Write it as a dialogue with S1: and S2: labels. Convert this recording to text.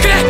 S1: てくれ